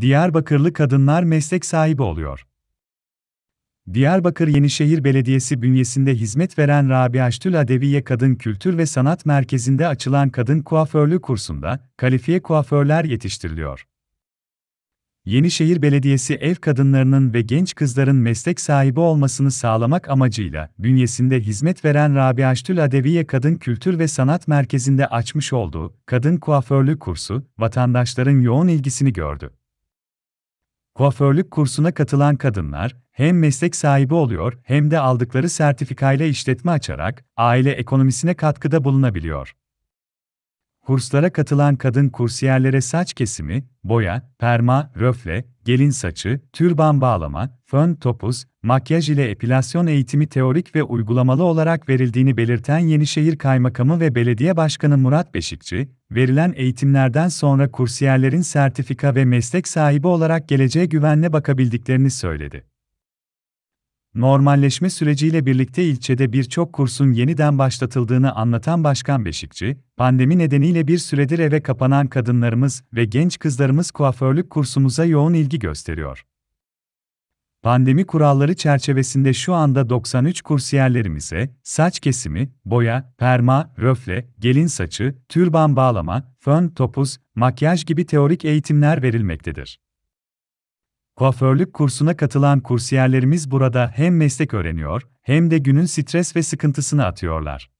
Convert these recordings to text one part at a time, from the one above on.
Diyarbakırlı kadınlar meslek sahibi oluyor. Diyarbakır Yenişehir Belediyesi bünyesinde hizmet veren Rabia Ştül Adeviye Kadın Kültür ve Sanat Merkezi'nde açılan kadın kuaförlüğü kursunda kalifiye kuaförler yetiştiriliyor. Yenişehir Belediyesi ev kadınlarının ve genç kızların meslek sahibi olmasını sağlamak amacıyla bünyesinde hizmet veren Rabia Ştül Adeviye Kadın Kültür ve Sanat Merkezi'nde açmış olduğu kadın kuaförlüğü kursu vatandaşların yoğun ilgisini gördü. Kuaförlük kursuna katılan kadınlar, hem meslek sahibi oluyor hem de aldıkları sertifikayla işletme açarak aile ekonomisine katkıda bulunabiliyor. Kurslara katılan kadın kursiyerlere saç kesimi, boya, perma, röfle, gelin saçı, türban bağlama, fön topuz, makyaj ile epilasyon eğitimi teorik ve uygulamalı olarak verildiğini belirten Yenişehir Kaymakamı ve Belediye Başkanı Murat Beşikçi, verilen eğitimlerden sonra kursiyerlerin sertifika ve meslek sahibi olarak geleceğe güvenle bakabildiklerini söyledi. Normalleşme süreciyle birlikte ilçede birçok kursun yeniden başlatıldığını anlatan Başkan Beşikçi, pandemi nedeniyle bir süredir eve kapanan kadınlarımız ve genç kızlarımız kuaförlük kursumuza yoğun ilgi gösteriyor. Pandemi kuralları çerçevesinde şu anda 93 kursiyerlerimize saç kesimi, boya, perma, röfle, gelin saçı, türban bağlama, fön, topuz, makyaj gibi teorik eğitimler verilmektedir. Kuaförlük kursuna katılan kursiyerlerimiz burada hem meslek öğreniyor, hem de günün stres ve sıkıntısını atıyorlar.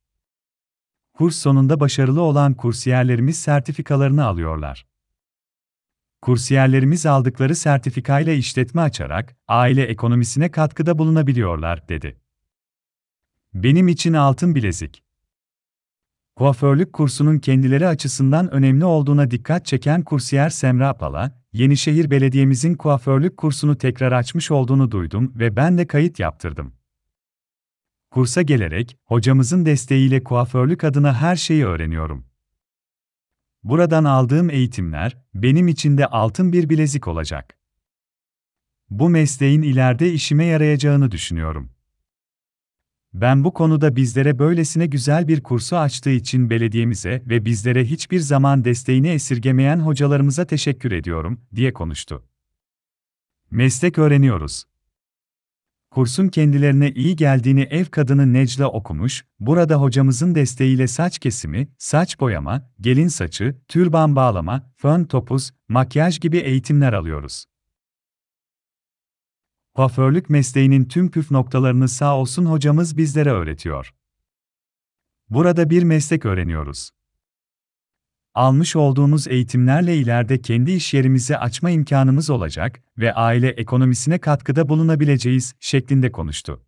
Kurs sonunda başarılı olan kursiyerlerimiz sertifikalarını alıyorlar. Kursiyerlerimiz aldıkları sertifikayla işletme açarak aile ekonomisine katkıda bulunabiliyorlar, dedi. Benim için altın bilezik. Kuaförlük kursunun kendileri açısından önemli olduğuna dikkat çeken kursiyer Semra Pala, Yenişehir Belediye'mizin kuaförlük kursunu tekrar açmış olduğunu duydum ve ben de kayıt yaptırdım. Kursa gelerek, hocamızın desteğiyle kuaförlük adına her şeyi öğreniyorum. Buradan aldığım eğitimler, benim için de altın bir bilezik olacak. Bu mesleğin ileride işime yarayacağını düşünüyorum. Ben bu konuda bizlere böylesine güzel bir kursu açtığı için belediyemize ve bizlere hiçbir zaman desteğini esirgemeyen hocalarımıza teşekkür ediyorum, diye konuştu. Meslek öğreniyoruz. Kursun kendilerine iyi geldiğini ev kadını Necla okumuş, burada hocamızın desteğiyle saç kesimi, saç boyama, gelin saçı, türban bağlama, fön topuz, makyaj gibi eğitimler alıyoruz. Kuaförlük mesleğinin tüm püf noktalarını sağ olsun hocamız bizlere öğretiyor. Burada bir meslek öğreniyoruz. Almış olduğumuz eğitimlerle ileride kendi iş yerimizi açma imkanımız olacak ve aile ekonomisine katkıda bulunabileceğiz şeklinde konuştu.